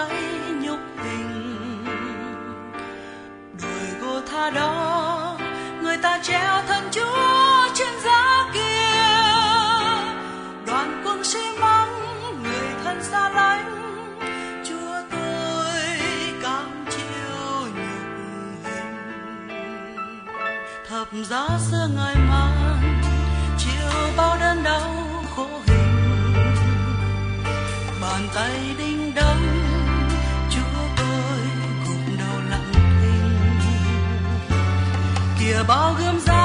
tay nhục hình. Đuổi gô tha đó, người ta treo thân chúa trên giá kia. Đoàn quân xi măng, người thân xa lánh. Chúa tôi chịu nhục hình. Thập giá xưa ngày mang chịu bao đớn đau khổ hình. Bàn tay đinh đóng bağımza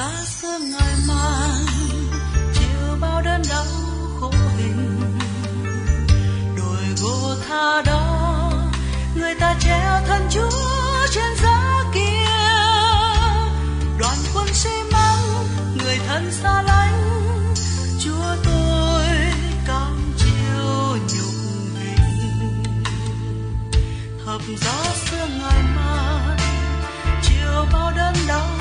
ra xương ngày mang chịu bao đớn đau khổ hình. Đồi gô tha đó, người ta treo thân chúa trên giá kia. Đoàn quân xi măng, người thân xa lánh, chúa tôi cam chiêu nhục hình. Thập gió xương ngày mang, chiều bao đớn đau